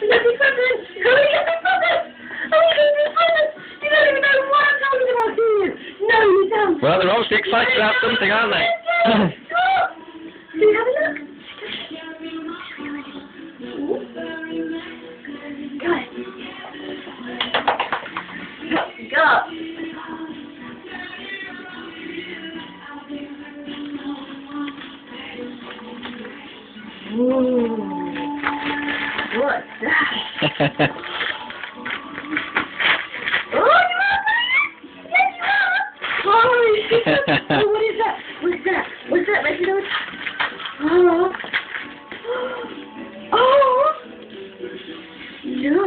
Well, they're obviously excited about something, aren't they? Do you have a look? Go ahead. Go. What's? Oh, you are! Yes, you are! Shit. what is that? What's that? What's that? Make it noise. Oh. Oh. No.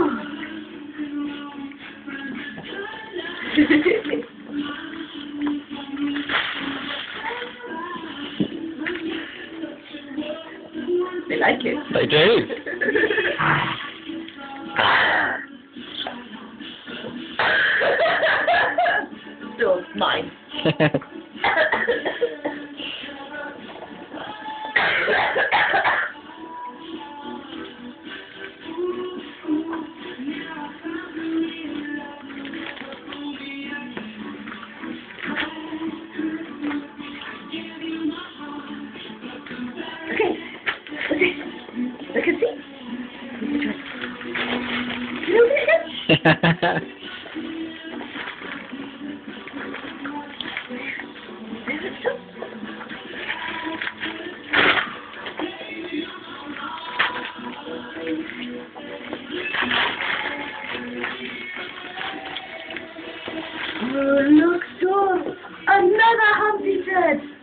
like it. they do. Still mine. Oh, look, Dawn! Another hummingbird! Stop,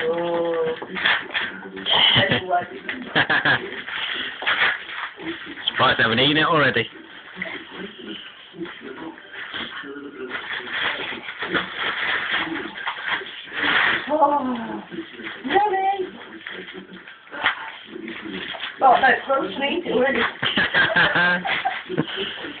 Surprised they haven't eaten it already. Oh, yummy! Oh, no, it's not sweet already.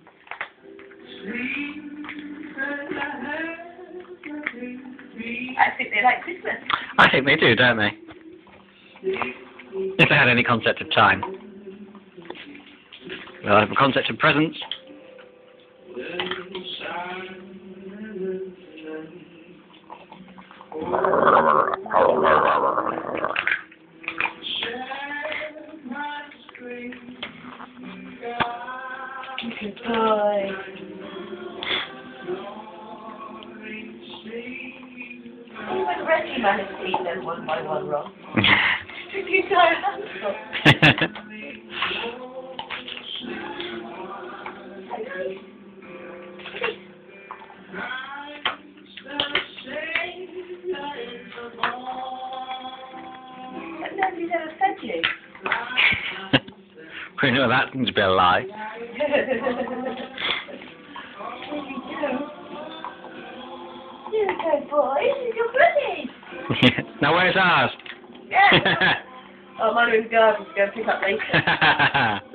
I think they like Christmas. I think they do, don't they? If they had any concept of time. They'll have a concept of presents. Good boy. Even Reggie managed to eat them one by one, Rob. Took the entire handful. you? we know that to be a lie. Here we go, boy. This is your buddy. now where's ours? Yeah. oh, was garbage to go pick up later.